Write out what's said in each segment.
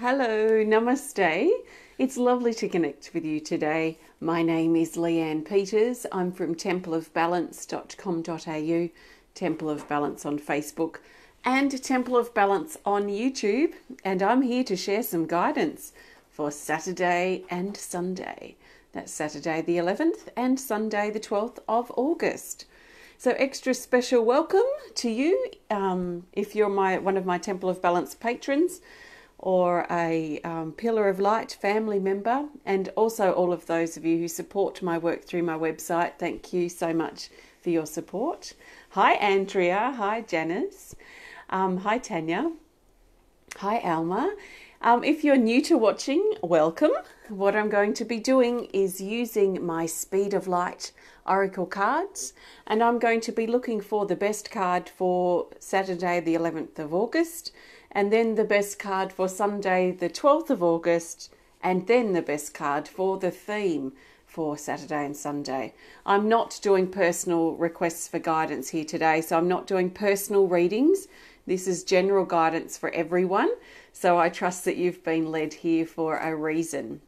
Hello, namaste. It's lovely to connect with you today. My name is Lee-Anne Peters. I'm from templeofbalance.com.au, Temple of Balance on Facebook, and Temple of Balance on YouTube. And I'm here to share some guidance for Saturday and Sunday. That's Saturday the 11th and Sunday the 12th of August. So extra special welcome to you um, if you're my one of my Temple of Balance patrons or a um, Pillar of Light family member, and also all of those of you who support my work through my website. Thank you so much for your support. Hi, Andrea. Hi, Janice. Um, hi, Tanya. Hi, Alma. Um, if you're new to watching, welcome. What I'm going to be doing is using my Speed of Light Oracle cards, and I'm going to be looking for the best card for Saturday, the 11th of August and then the best card for Sunday, the 12th of August, and then the best card for the theme for Saturday and Sunday. I'm not doing personal requests for guidance here today, so I'm not doing personal readings. This is general guidance for everyone, so I trust that you've been led here for a reason.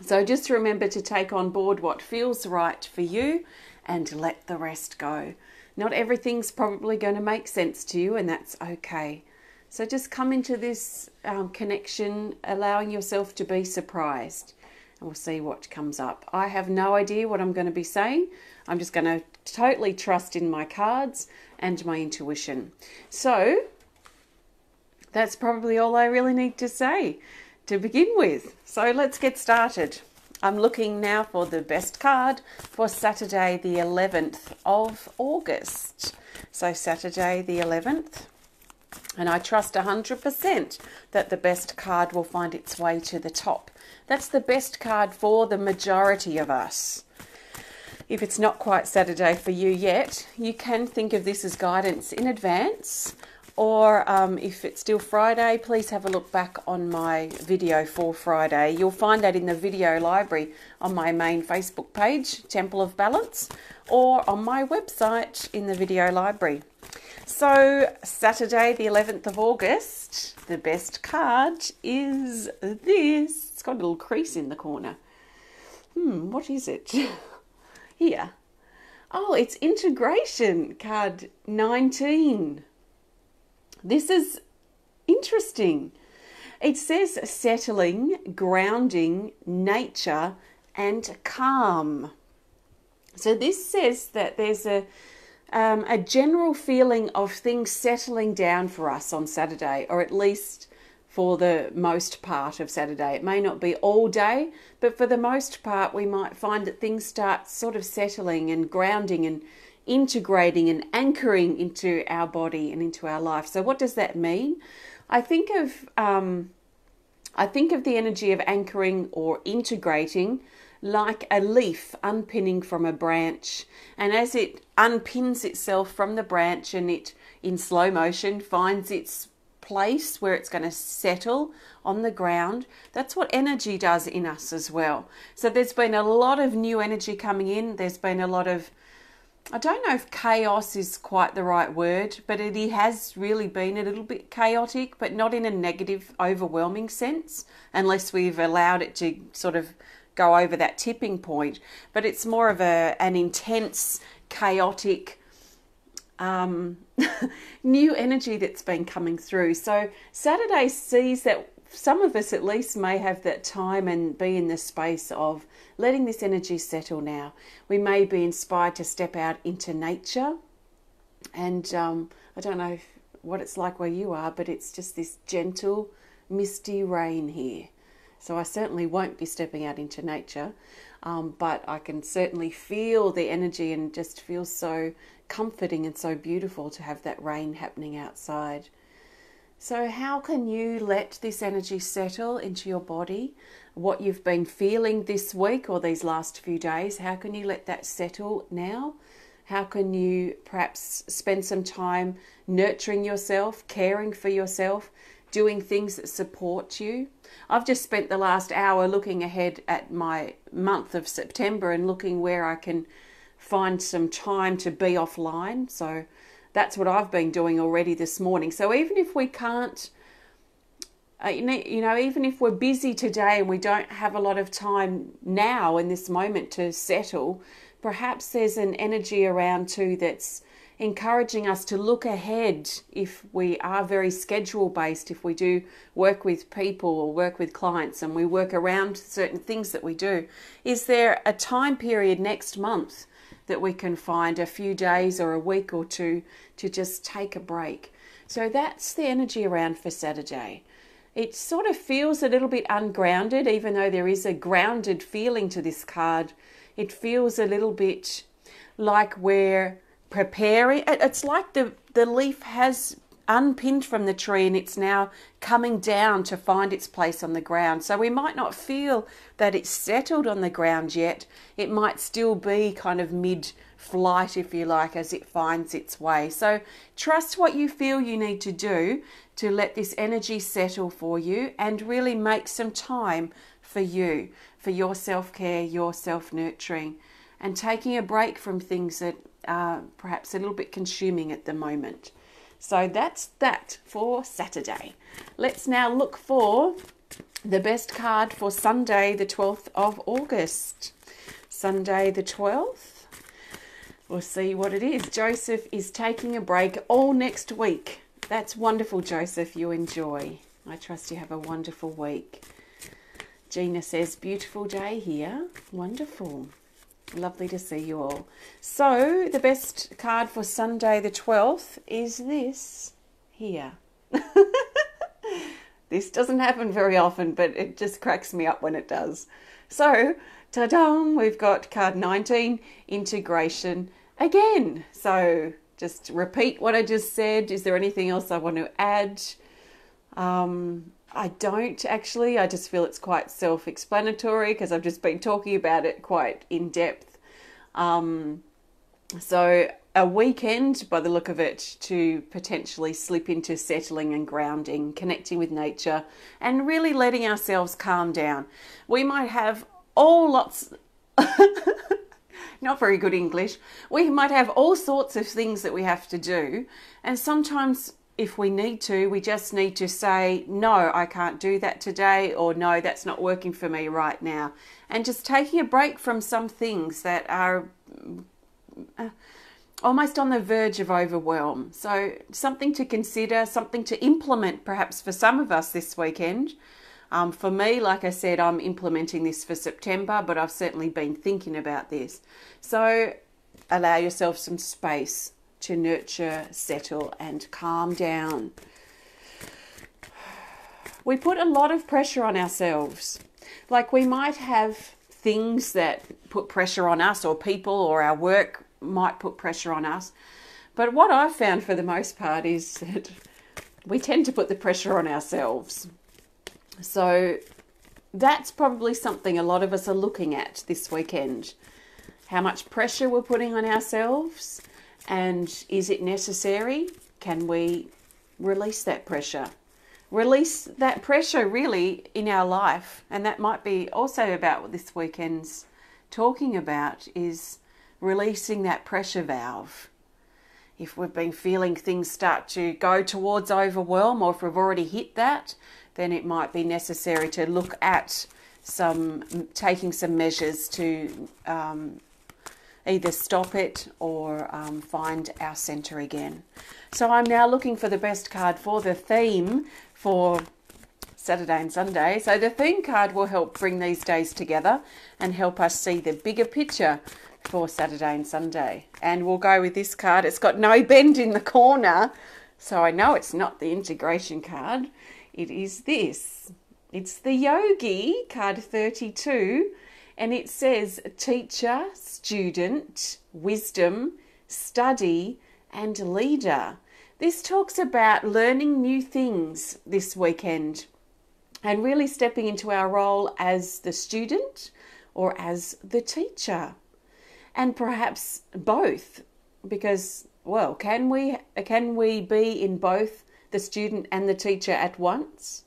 So just remember to take on board what feels right for you and let the rest go. Not everything's probably going to make sense to you, and that's okay. So just come into this um, connection, allowing yourself to be surprised, and we'll see what comes up. I have no idea what I'm going to be saying. I'm just going to totally trust in my cards and my intuition. So that's probably all I really need to say to begin with. So let's get started. I'm looking now for the best card for Saturday, the 11th of August. So, Saturday, the 11th and I trust 100% that the best card will find its way to the top. That's the best card for the majority of us. If it's not quite Saturday for you yet, you can think of this as guidance in advance. Or um, if it's still Friday, please have a look back on my video for Friday. You'll find that in the video library on my main Facebook page, Temple of Balance, or on my website in the video library. So, Saturday, the 11th of August, the best card is this. It's got a little crease in the corner. Hmm, what is it? Here. Oh, it's integration card 19. This is interesting. It says settling, grounding, nature, and calm. So this says that there's a um, a general feeling of things settling down for us on Saturday, or at least for the most part of Saturday. It may not be all day, but for the most part, we might find that things start sort of settling and grounding and integrating and anchoring into our body and into our life. So, what does that mean? I think of um, I think of the energy of anchoring or integrating like a leaf unpinning from a branch. And as it unpins itself from the branch and it, in slow motion, finds its place where it's going to settle on the ground, that's what energy does in us as well. So there's been a lot of new energy coming in. There's been a lot of I don't know if chaos is quite the right word, but it has really been a little bit chaotic, but not in a negative, overwhelming sense, unless we've allowed it to sort of go over that tipping point, but it's more of a an intense, chaotic, um, new energy that's been coming through. So Saturday sees that some of us at least may have that time and be in the space of letting this energy settle now. We may be inspired to step out into nature. And um, I don't know what it's like where you are, but it's just this gentle, misty rain here. So I certainly won't be stepping out into nature, um, but I can certainly feel the energy and just feel so comforting and so beautiful to have that rain happening outside. So, how can you let this energy settle into your body? What you've been feeling this week or these last few days, how can you let that settle now? How can you perhaps spend some time nurturing yourself, caring for yourself, doing things that support you? I've just spent the last hour looking ahead at my month of September and looking where I can find some time to be offline. So that's what I've been doing already this morning. So even if we can't uh, you know, even if we're busy today and we don't have a lot of time now in this moment to settle, perhaps there's an energy around too that's encouraging us to look ahead if we are very schedule based, if we do work with people or work with clients and we work around certain things that we do. Is there a time period next month that we can find a few days or a week or two to just take a break? So that's the energy around for Saturday it sort of feels a little bit ungrounded, even though there is a grounded feeling to this card. It feels a little bit like we're preparing. It's like the, the leaf has unpinned from the tree and it's now coming down to find its place on the ground. So we might not feel that it's settled on the ground yet. It might still be kind of mid flight, if you like, as it finds its way. So trust what you feel you need to do to let this energy settle for you and really make some time for you, for your self care, your self nurturing, and taking a break from things that are perhaps a little bit consuming at the moment. So that's that for Saturday. Let's now look for the best card for Sunday, the 12th of August. Sunday, the 12th. We'll see what it is. Joseph is taking a break all next week. That's wonderful, Joseph. You enjoy. I trust you have a wonderful week. Gina says, beautiful day here. Wonderful. Lovely to see you all. So, the best card for Sunday the 12th is this here. this doesn't happen very often, but it just cracks me up when it does. So, ta-da, we've got card 19, integration again. So just repeat what I just said. Is there anything else I want to add? Um, I don't actually. I just feel it's quite self explanatory because I've just been talking about it quite in depth. Um, so, a weekend, by the look of it, to potentially slip into settling and grounding, connecting with nature, and really letting ourselves calm down. We might have all lots. not very good English. We might have all sorts of things that we have to do, and sometimes if we need to, we just need to say, no, I can't do that today, or no, that's not working for me right now. And just taking a break from some things that are uh, almost on the verge of overwhelm. So, something to consider, something to implement perhaps for some of us this weekend. Um, for me, like I said, I'm implementing this for September, but I've certainly been thinking about this. So allow yourself some space to nurture, settle, and calm down. We put a lot of pressure on ourselves. Like we might have things that put pressure on us, or people, or our work might put pressure on us. But what I've found for the most part is that we tend to put the pressure on ourselves. So that's probably something a lot of us are looking at this weekend. How much pressure we're putting on ourselves, and is it necessary? Can we release that pressure? Release that pressure really in our life, and that might be also about what this weekend's talking about is releasing that pressure valve. If we've been feeling things start to go towards overwhelm, or if we've already hit that, then it might be necessary to look at some taking some measures to um, either stop it or um, find our centre again. So I'm now looking for the best card for the theme for Saturday and Sunday. So the theme card will help bring these days together and help us see the bigger picture for Saturday and Sunday. And we'll go with this card. It's got no bend in the corner, so I know it's not the integration card. It is this. It's the Yogi, card 32, and it says teacher, student, wisdom, study, and leader. This talks about learning new things this weekend and really stepping into our role as the student or as the teacher. And perhaps both, because, well, can we, can we be in both the student and the teacher at once?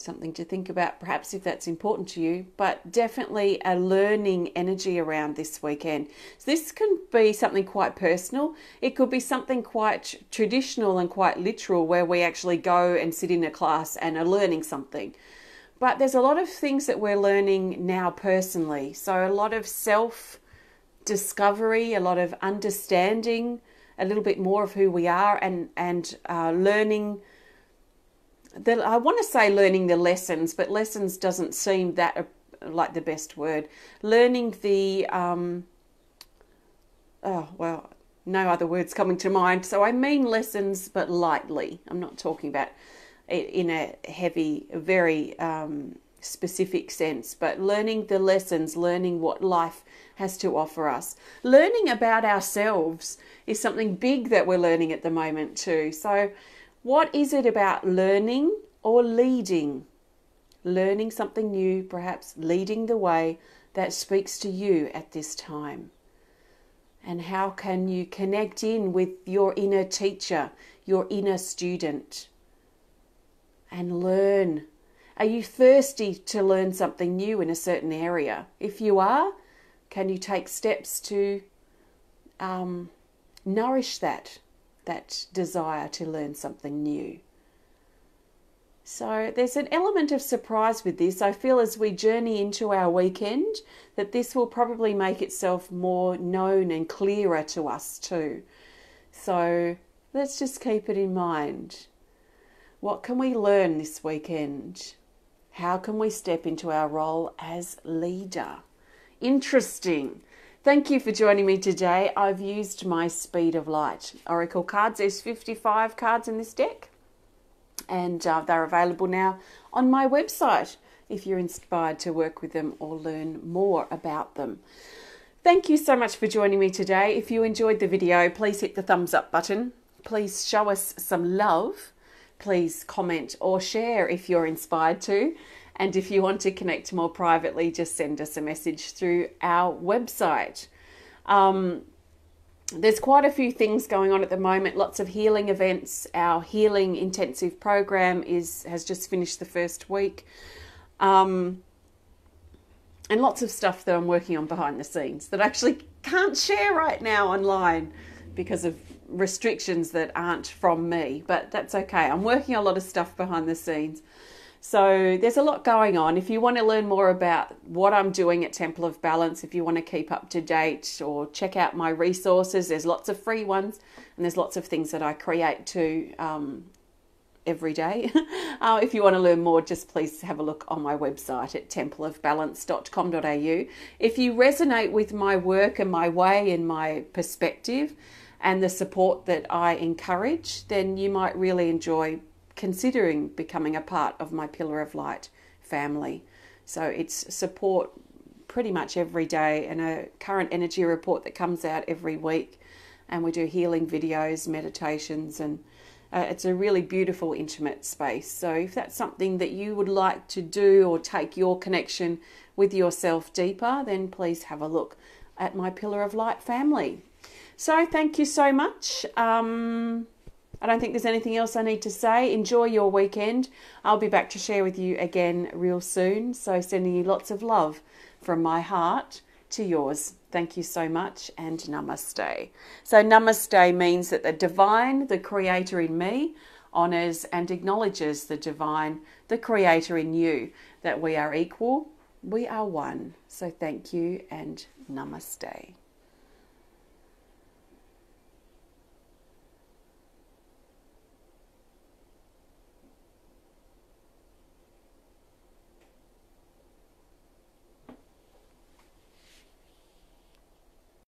Something to think about, perhaps if that's important to you, but definitely a learning energy around this weekend. So this can be something quite personal. It could be something quite traditional and quite literal, where we actually go and sit in a class and are learning something. But there's a lot of things that we're learning now personally. So a lot of self discovery, a lot of understanding, a little bit more of who we are, and and uh, learning the, I want to say learning the lessons, but lessons doesn't seem that uh, like the best word. Learning the, um, oh, well, no other words coming to mind. So I mean lessons, but lightly. I'm not talking about it in a heavy, very um, specific sense, but learning the lessons, learning what life has to offer us. Learning about ourselves is something big that we're learning at the moment, too. So, what is it about learning or leading? Learning something new, perhaps leading the way that speaks to you at this time. And how can you connect in with your inner teacher, your inner student, and learn? Are you thirsty to learn something new in a certain area? If you are, can you take steps to um, nourish that? That desire to learn something new. So there's an element of surprise with this. I feel as we journey into our weekend that this will probably make itself more known and clearer to us too. So let's just keep it in mind. What can we learn this weekend? How can we step into our role as leader? Interesting. Thank you for joining me today. I've used my Speed of Light Oracle cards. There's 55 cards in this deck, and uh, they're available now on my website if you're inspired to work with them or learn more about them. Thank you so much for joining me today. If you enjoyed the video, please hit the thumbs up button. Please show us some love. Please comment or share if you're inspired to. And if you want to connect more privately, just send us a message through our website. Um, there's quite a few things going on at the moment. Lots of healing events. Our healing intensive program is has just finished the first week, um, and lots of stuff that I'm working on behind the scenes that I actually can't share right now online because of restrictions that aren't from me. But that's okay. I'm working a lot of stuff behind the scenes. So there's a lot going on. If you want to learn more about what I'm doing at Temple of Balance, if you want to keep up to date or check out my resources, there's lots of free ones and there's lots of things that I create too um, every day. uh, if you want to learn more, just please have a look on my website at templeofbalance.com.au. If you resonate with my work and my way and my perspective and the support that I encourage, then you might really enjoy considering becoming a part of my Pillar of Light family. So it's support pretty much every day and a current energy report that comes out every week. And we do healing videos, meditations, and uh, it's a really beautiful, intimate space. So if that's something that you would like to do or take your connection with yourself deeper, then please have a look at my Pillar of Light family. So thank you so much. Um, I don't think there's anything else I need to say. Enjoy your weekend. I'll be back to share with you again real soon. So, sending you lots of love from my heart to yours. Thank you so much and namaste. So, namaste means that the divine, the creator in me, honors and acknowledges the divine, the creator in you, that we are equal, we are one. So, thank you and namaste.